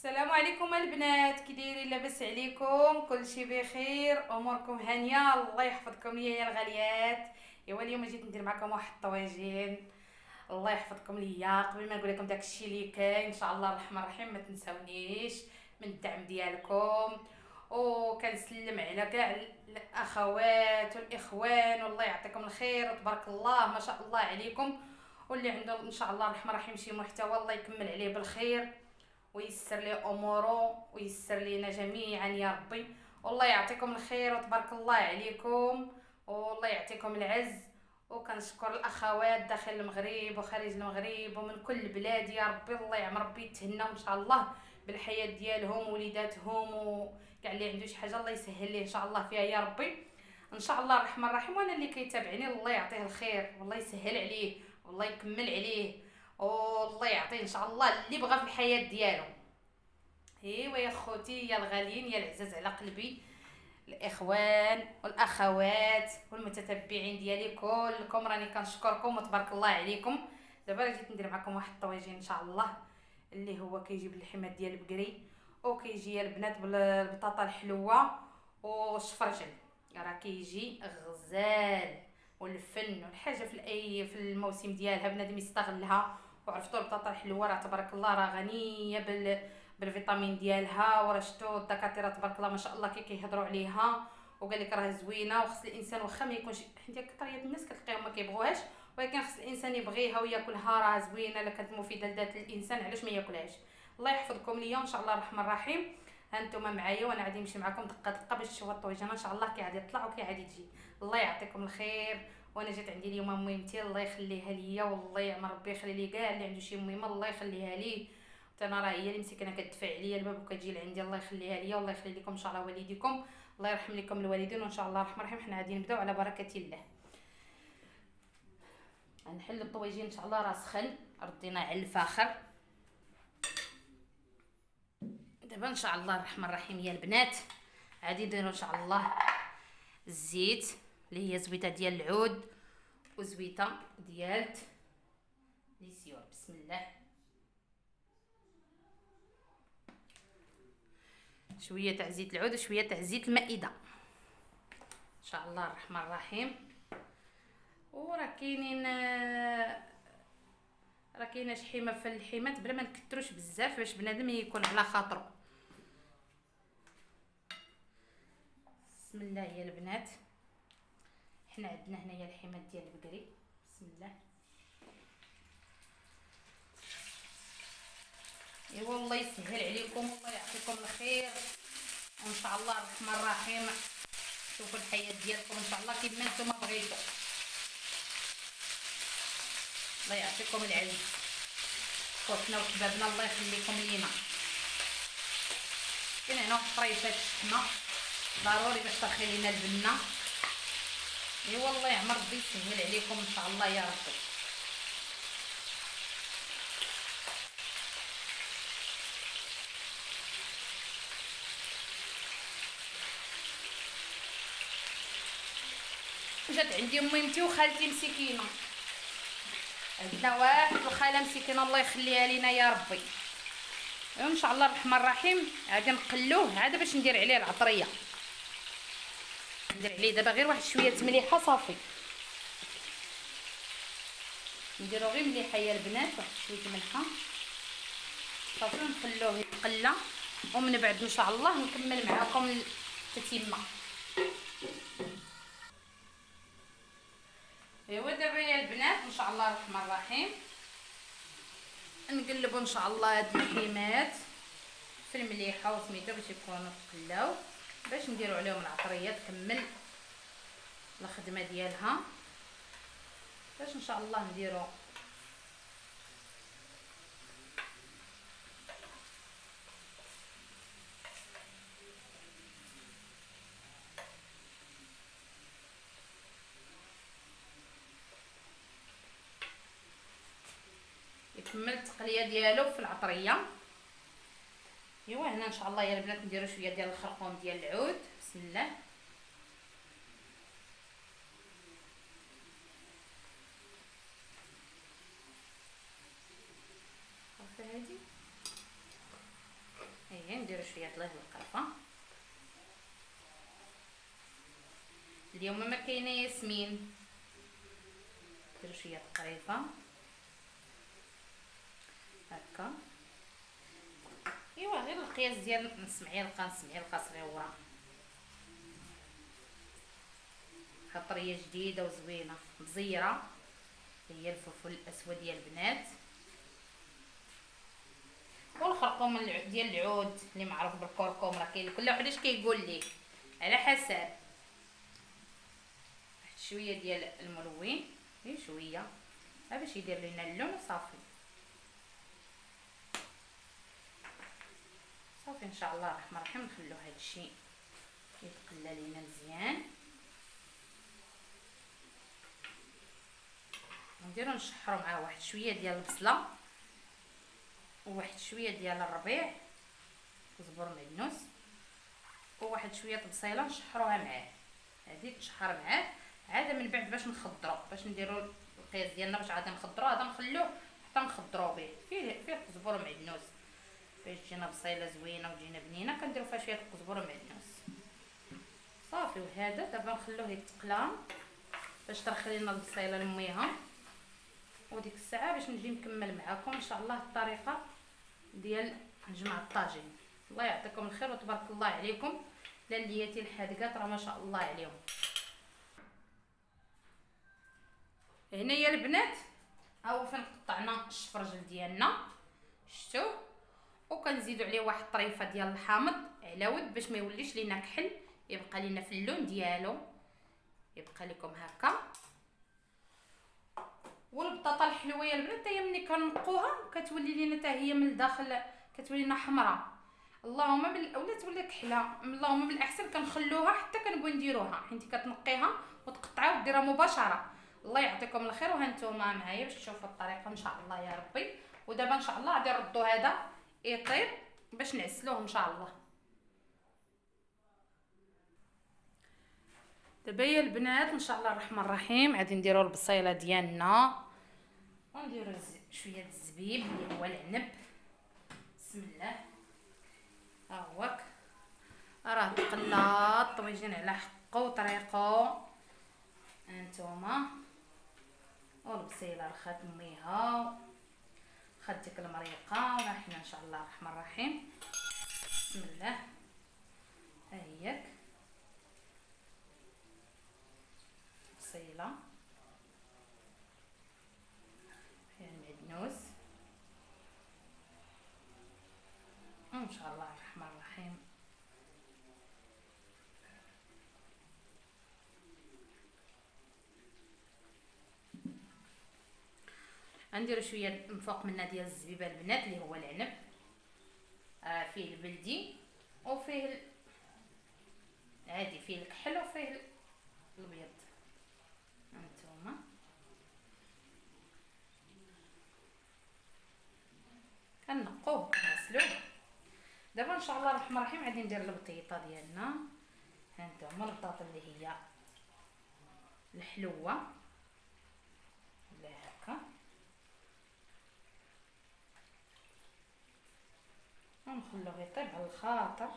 السلام عليكم البنات كي دايرين لاباس عليكم؟ كلشي بخير. أموركم هانية الله يحفظكم. ليا يا الغاليات. إيوا اليوم جيت ندير معكم واحد الطواجن. الله يحفظكم ليا. قبل ما نقول لكم داكشي اللي كاين إن شاء الله الرحمن الرحيم ما تنساونيش. من الدعم ديالكم. وكنسلم على كاع الأخوات والإخوان. والله يعطيكم الخير وتبارك الله. ما شاء الله عليكم. واللي عنده إن شاء الله الرحمن الرحيم شي محتوى الله يكمل عليه بالخير. ويسر لي أموره ويسر لينا جميعا يا ربي. والله يعطيكم الخير وتبارك الله عليكم والله يعطيكم العز. وكنشكر الأخوات داخل المغرب وخارج المغرب ومن كل البلاد يا ربي. الله يعمر بيتهناو إن شاء الله بالحياة ديالهم وليداتهم وكاع اللي عنده شي حاجة الله يسهل ليه إن شاء الله فيها يا ربي. إن شاء الله الرحمن الرحيم وأنا اللي كيتابعني الله يعطيه الخير والله يسهل عليه والله يكمل عليه. والله يعطيه إن شاء الله اللي بغى في الحياة ديالو. إيوا يا خوتي يا الغاليين يا العزاز على قلبي. الإخوان والأخوات والمتتبعين ديالي كلكم راني كنشكركم وتبارك الله عليكم. دابا جيت ندير معكم واحد الطواجن إن شاء الله اللي هو كيجيب اللحمات ديال البقري وكيجي البنات بالبطاطا الحلوة والشفرجل راه كيجي غزال والفن والحاجة في الأي في الموسم ديالها بنادم يستغلها وعرفتوا البطاطا الحلوه راه تبارك الله راه غنيه بال بالفيتامين ديالها وراه شفتوا الدكاترة تبارك الله ما شاء الله كي كيهضروا عليها. وقال لك راه زوينة وخص الإنسان واخا ما يكونش حيت كثريه الناس كتلقاهم ما كيبغوهاش ولكن خص الإنسان يبغيها وياكلها راه زوينة الا كانت مفيدة لذات الإنسان علاش ما ياكلهاش؟ الله يحفظكم ليا ان شاء الله الرحمن الرحيم. هانتوما معايا وأنا غادي نمشي معكم دقة دقة باش تشوفوا الطويجنه إن شاء الله كي غادي يطلع وكي غادي تجي. الله يعطيكم الخير. وأنا جات عندي اليوم مهمتي الله يخليها ليا والله يعمر ربي يخلي لي كاع اللي عنده شي مهمه الله يخليها ليه أنا راه هي اللي مسكينة كتدفع عليا الباب وكتجي لعندي الله يخليها ليا والله يخلي لكم إن شاء الله والديكم. الله يرحم لكم الوالدين وإن شاء الله الرحمن الرحيم حنا غادي نبداو على بركة الله. غنحل الطويجين إن شاء الله راه سخن ردينا على الفاخر. دابا إن شاء الله الرحمن الرحيم يا البنات غادي نديرو إن شاء الله الزيت. اللي هي زويتة ديال العود وزويتة ديال ليسيور بسم الله. شوية تاع زيت العود وشوية تاع زيت المائدة. إن شاء الله الرحمن الرحيم. وراه كاينين راه كاينة شحيمه في الحيمات بلا ما نكثروش بزاف باش بنادم يكون على خاطرو. بسم الله يا البنات. حنا عندنا هنايا الحيمات ديال البقري بسم الله. ايوا الله يسهل عليكم الله يعطيكم الخير. وان شاء الله الرحمن الرحيم. شوفوا الحياة ديالكم إن شاء الله كيما نتوما بغيتو الله يعطيكم العز خوتنا وحبابنا الله يخليكم لينا. كاين هنا واحد طريفات الشحمه ضروري باش ترخي لينا البنة. ايوا الله يعمر ربي يسهل عليكم إن شاء الله يا ربي. جات عندي ميمتي وخالتي مسكينة. عندنا واحد الخالة مسكينة الله يخليها لينا يا ربي. إن شاء الله الرحمن الرحيم غادي نقلوه عاد باش ندير عليه العطرية. ندير عليه دابا غير واحد شوية مليحه صافي. نديرو غير مليحة يا البنات واحد شوية ملحة. صافي نخلوه يتقلى. ومن بعد إن شاء الله نكمل معاكم التتمة. أيوا دابا يا البنات إن شاء الله الرحمن الرحيم. نقلبوا إن شاء الله هاد اللحيمات في المليحة وسميتو باش يكونوا تقلاو. باش نديروا عليهم العطرية تكمل الخدمة ديالها. باش إن شاء الله نديروا يكمل التقلية ديالو في العطرية. ايوا هنا ان شاء الله يا البنات نديرو شوية ديال الخرقوم ديال العود. بسم الله. هادي. شوية طليب القرفه اليوم ما كاينة ياسمين. نديرو شوية قريفه هكا. ايوا غير القياس ديال نص معلقه نص معلقه صغيره خطرية جديدة وزوينة. مزيرة. هي الفلفل الأسود ديال البنات. والخرقوم ديال العود اللي معروف بالكركم. راه كاين كل واحد اش كيقول لي على حسب. واحد شوية ديال الملون. غير شوية. باش يدير لنا اللون صافي صافي ان شاء الله الرحمن الرحيم نخلو هذا الشيء يتقلى لينا مزيان. نديرو نشحرو معاه واحد شوية ديال البصلة وواحد شوية ديال الربيع. كزبر معدنوس وواحد شوية بصيلة نشحروها معاه. هادي تشحر معاه. عاد من بعد باش نخضرو. باش نديرو القياس ديالنا باش عاد نخضرو هذا نخلوه حتى نخضرو به. فيه فيه كزبر معدنوس باش تجينا بصيله زوينه وتجينا بنينه كنديرو فيها شوية كزبر ومعدنوس صافي وهذا دابا نخلوه يتقلى باش ترخي لنا البصيله لميها وديك الساعة باش نجي نكمل معكم ان شاء الله الطريقة ديال نجمع الطاجين الله يعطيكم الخير وتبارك الله عليكم للياتي الحادقات راه ما شاء الله عليهم هنايا البنات ها هو فين قطعنا الشفرجل ديالنا شفتوا وكنزيدوا عليه واحد الطريفة ديال الحامض على ود باش ما يوليش لينا كحل يبقى لينا في اللون ديالو. يبقى لكم هكا. والبطاطا الحلوية البنات هي ملي كنقوها كتولي لينا حتى هي من الداخل كتولي لنا حمراء. اللهم بال اولا تولي كحلة اللهم بالاحسن كنخلوها حتى كنبغي نديروها حيت كتنقيها وتقطعها وديرها مباشرة. الله يعطيكم الخير وهانتوما معايا باش تشوفوا الطريقة إن شاء الله يا ربي. ودابا إن شاء الله غادي نردو هذا. يطيب باش نعسلوه إن شاء الله. دابا يا البنات إن شاء الله الرحمن الرحيم غادي نديرو البصيلة ديالنا. ونديرو شوية الزبيب اللي هو العنب. بسم الله. ها هوك. راه تقلى الطويجين على حقه وطريقه هانتوما. والبصيلة رخات ميها خد ديك المريقة وراحنا إن شاء الله الرحمن الرحيم. بسم الله. ها هيك بصيله فيها المعدنوس. إن شاء الله الرحمن الرحيم. غنديرو شوية من فوق منها ديال الزبيبه البنات اللي هو العنب. آه فيه البلدي وفيه عادي فيه الكحل وفيه الأبيض. هانتوما. كنقوه كنغسلوه. دابا إن شاء الله الرحمن الرحيم غادي ندير البطيطة ديالنا. هانتوما البطاطا اللي هي الحلوة ولا هكا ونخلوه يطيب على الخاطر.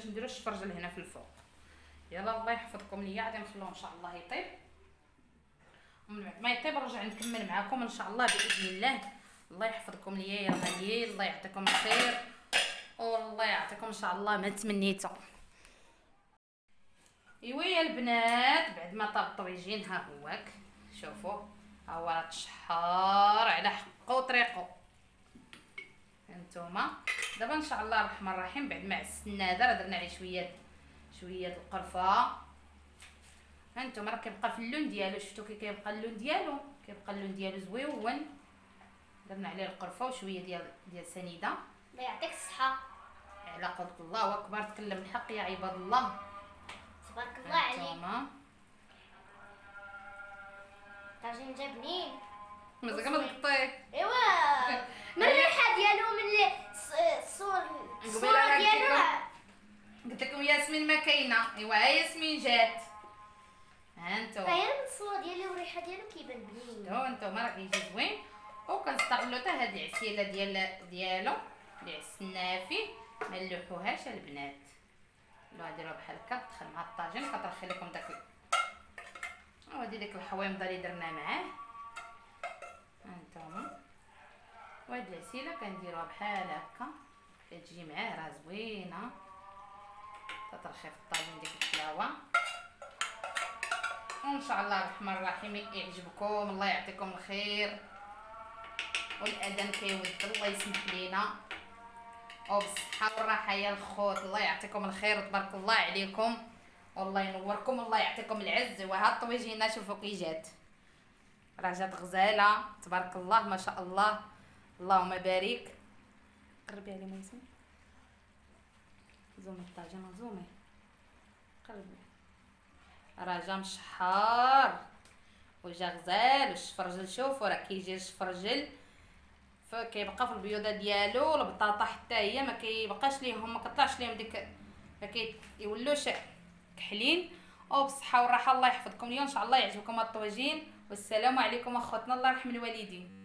باش نديرو الشفرجل هنا في الفوق. يلا الله يحفظكم ليا غادي نخلوه إن شاء الله يطيب. ومن بعد ما يطيب نرجع نكمل معكم إن شاء الله بإذن الله. الله يحفظكم ليا يا غاليين الله يعطيكم الخير. والله يعطيكم إن شاء الله ما تمنيتو. إيوا يا البنات بعد ما طاب الطويجين ها هوك. شوفوا ها هو تشحر على حقه وطريقه هانتوما. دابا ان شاء الله الرحمن الرحيم بعد ما عسلنا هذا راه درنا عليه شوية شوية القرفة. هانتوما راه كيبقى في اللون ديالو شفتو كي كيبقى اللون ديالو؟ كيبقى اللون ديالو زويون. درنا عليه القرفة وشوية ديال ديال سنيدة. الله يعطيك الصحة. على قدر الله أكبر تكلم الحق يا عباد الله. تبارك الله عليك. طاجين جا بنين. مزيان ما تقطيه إيوا. ديالو كيكون- راه قلت لكم ياسمين ما كاينة ايوا ها ياسمين جات هانتوما غير من الصورة ديالو والريحة ديالو كيبان بنين هو انتوما راه كيجي زوين وكنستغلوا حتى هاد العسيله ديال ديالو العس النافي ما نلوحوهاش البنات لو ديروها بحال هكا تدخل مع الطاجين كترخي لكم داك ال- وهادي ديك الحويمضه اللي درنا معاه هانتوما وهاد العسيله كنديروها بحال هكا كتجي معاه راه زوينة. تترخي في الطاجين ديك الحلاوه وان شاء الله الرحمن الرحيم يعجبكم. الله يعطيكم الخير. والأذان كيود الله يسمح لينا. وبالصحة والراحة يا الخوت. الله يعطيكم الخير. وتبارك الله عليكم. والله ينوركم. الله يعطيكم العز. وها الطويجينه شوفوا كي جات. راه جات غزالة. تبارك الله. ما شاء الله. اللهم بارك. قربي علي ما يسمع. زومي الطاجين زومي قربي راه جا مشحار وجا غزال والشفرجل شوفوا راه كيجي الشفرجل فكيبقى في البيوضة ديالو البطاطا حتى هي ما كيبقاش ليهم ما كطلعش ليهم ديك ما كيولوش كحلين. وبصحه والراحة الله يحفظكم. اليوم إن شاء الله يعجبكم الطواجين. والسلام عليكم أخوتنا الله يرحم الوالدين.